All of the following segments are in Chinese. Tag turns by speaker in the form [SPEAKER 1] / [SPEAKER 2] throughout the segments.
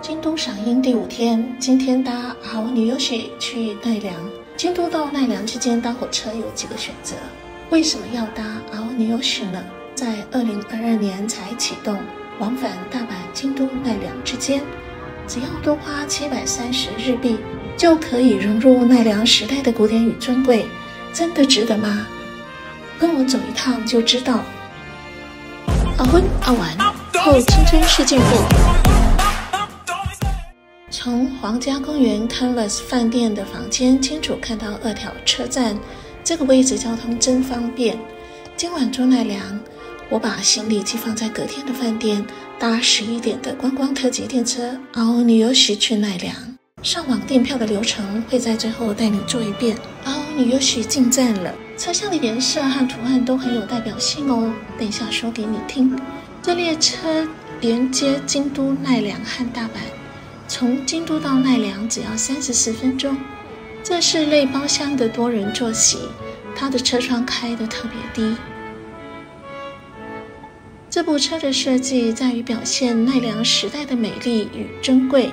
[SPEAKER 1] 京都赏樱第五天，今天搭好女优喜去奈良。京都到奈良之间搭火车有几个选择？为什么要搭好女优喜呢？在二零二二年才启动，往返大阪、京都、奈良之间，只要多花七百三十日币，就可以融入奈良时代的古典与尊贵，真的值得吗？跟我走一趟就知道。阿温阿丸后青春事件簿。从皇家公园 Canvas 饭店的房间清楚看到二条车站，这个位置交通真方便。今晚住奈良，我把行李寄放在隔天的饭店，搭十一点的观光特急电车，然后你又许去奈良。上网订票的流程会在最后带你做一遍。然后你又许进站了，车厢的颜色和图案都很有代表性哦。等一下说给你听。这列车连接京都、奈良和大阪。从京都到奈良只要三十四分钟。这是类包厢的多人坐席，它的车窗开得特别低。这部车的设计在于表现奈良时代的美丽与珍贵。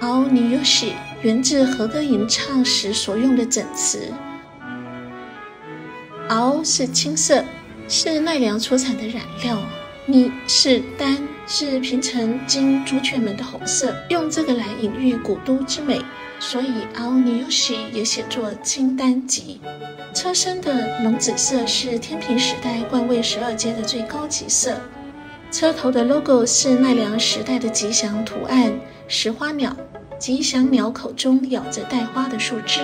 [SPEAKER 1] 敖尼尤喜源自和歌吟唱时所用的整词。敖是青色，是奈良出产的染料。你是丹，是平城金朱雀门的红色，用这个来隐喻古都之美，所以奥尼尤西也写作金丹吉。车身的浓紫色是天平时代冠位十二阶的最高级色。车头的 logo 是奈良时代的吉祥图案，石花鸟，吉祥鸟口中咬着带花的树枝。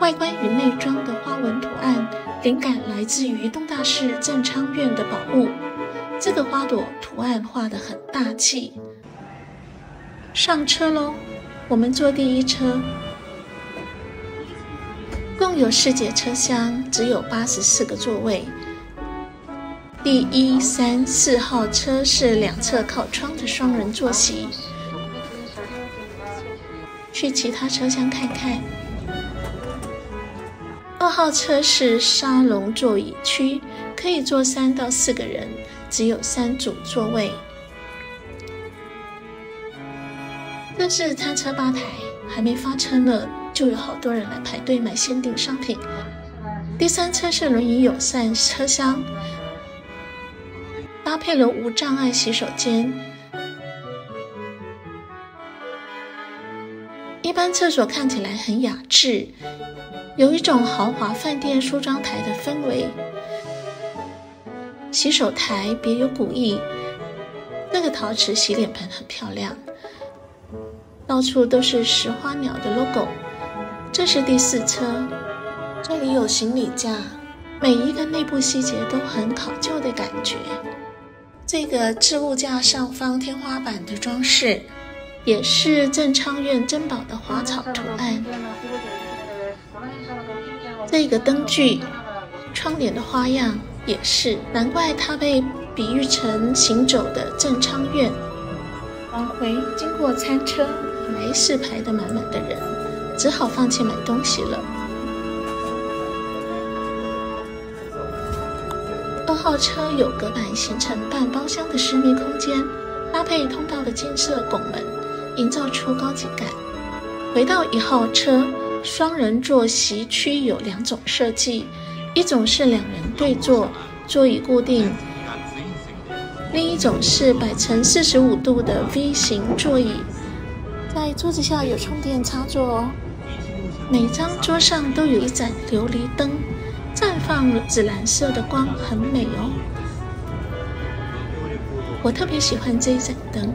[SPEAKER 1] 外观与内装的花纹图案，灵感来自于东大寺正昌院的宝物。这个花朵图案画得很大气。上车喽，我们坐第一车，共有四节车厢，只有八十四个座位。第一、三、四号车是两侧靠窗的双人坐席。去其他车厢看看。二号车是沙龙座椅区，可以坐三到四个人。只有三组座位。这是餐车吧台，还没发车呢，就有好多人来排队买限定商品。第三车是轮椅友善车厢，搭配了无障碍洗手间。一般厕所看起来很雅致，有一种豪华饭店梳妆台的氛围。洗手台别有古意，那个陶瓷洗脸盆很漂亮，到处都是石花鸟的 logo。这是第四车，这里有行李架，每一个内部细节都很考究的感觉。这个置物架上方天花板的装饰，也是正昌院珍宝的花草图案。这个灯具，窗帘的花样。也是，难怪它被比喻成行走的正昌院。往回经过餐车，还是排得满满的人，只好放弃买东西了。二号车有隔板形成半包厢的私密空间，搭配通道的金色拱门，营造出高级感。回到一号车，双人座席区有两种设计。一种是两人对坐，座椅固定；另一种是摆成四十五度的 V 型座椅，在桌子下有充电插座哦。每张桌上都有一盏琉璃灯，绽放紫蓝色的光，很美哦。我特别喜欢这一盏灯。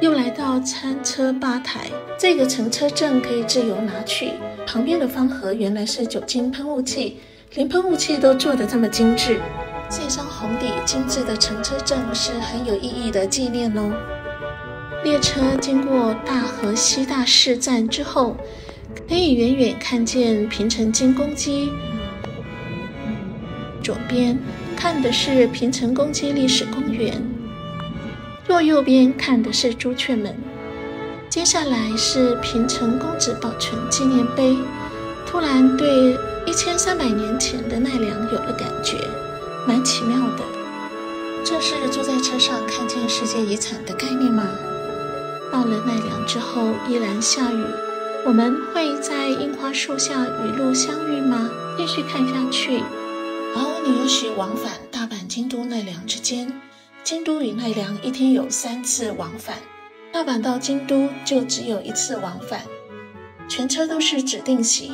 [SPEAKER 1] 又来到餐车吧台，这个乘车证可以自由拿取。旁边的方盒原来是酒精喷雾器，连喷雾器都做得这么精致。这张红底精致的乘车证是很有意义的纪念哦。列车经过大河西大寺站之后，可以远远看见平城京公鸡。左边看的是平城公鸡历史公园。若右边看的是朱雀门，接下来是平城公子保存纪念碑。突然对一千三百年前的奈良有了感觉，蛮奇妙的。这是坐在车上看见世界遗产的概念吗？到了奈良之后依然下雨，我们会在樱花树下雨露相遇吗？继续看下去。而你又许往返大阪、京都、奈良之间，京都与奈良一天有三次往返，大阪到京都就只有一次往返，全车都是指定席，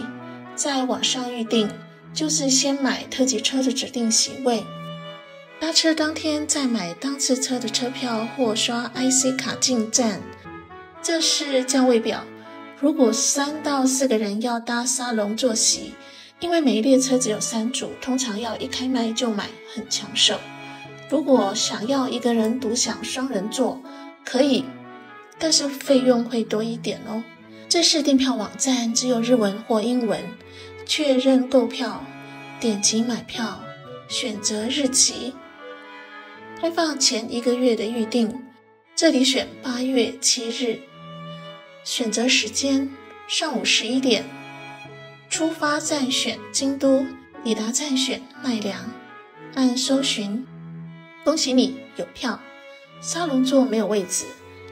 [SPEAKER 1] 在网上预订就是先买特级车的指定席位。搭车当天再买当次车的车票或刷 IC 卡进站，这是价位表。如果三到四个人要搭沙龙坐席，因为每一列车只有三组，通常要一开卖就买，很抢手。如果想要一个人独享双人座，可以，但是费用会多一点哦。这是订票网站，只有日文或英文。确认购票，点击买票，选择日期。开放前一个月的预定，这里选八月七日。选择时间上午十一点，出发站选京都，抵达站选奈良。按搜寻，恭喜你有票。沙龙座没有位置，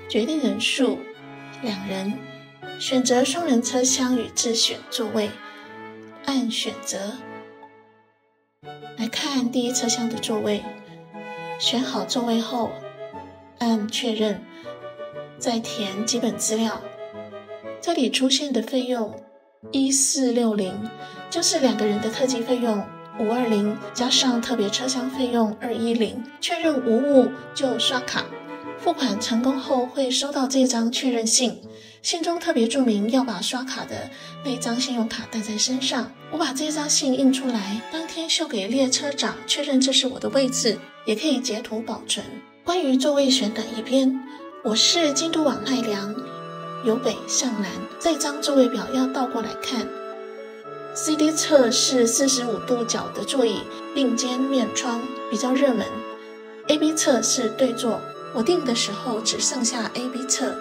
[SPEAKER 1] 决定人数两人。选择双人车厢与自选座位，按选择。来看第一车厢的座位。选好座位后，按确认，再填基本资料。这里出现的费用一四六零，就是两个人的特级费用五二零，加上特别车厢费用二一零。确认无误就刷卡，付款成功后会收到这张确认信。信中特别注明要把刷卡的那张信用卡带在身上。我把这张信印出来，当天秀给列车长确认这是我的位置，也可以截图保存。关于座位选哪一边，我是京都往奈良，由北向南。这张座位表要倒过来看。CD 侧是四十五度角的座椅，并肩面窗，比较热门。AB 侧是对坐，我订的时候只剩下 AB 侧。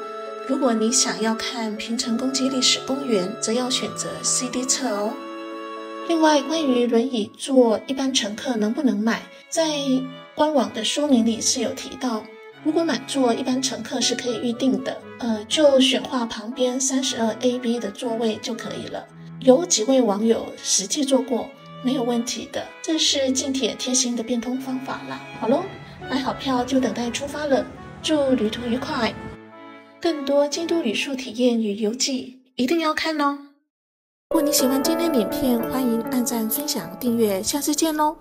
[SPEAKER 1] 如果你想要看平城公鸡历史公园，则要选择 CD 侧哦。另外，关于轮椅坐一般乘客能不能买，在官网的说明里是有提到，如果满座一般乘客是可以预定的，呃，就选画旁边三十二 AB 的座位就可以了。有几位网友实际做过，没有问题的，这是近铁贴心的变通方法啦。好喽，买好票就等待出发了，祝旅途愉快。更多京都旅宿体验与游记，一定要看哦！如果你喜欢今天的影片，欢迎按赞、分享、订阅，下次见喽！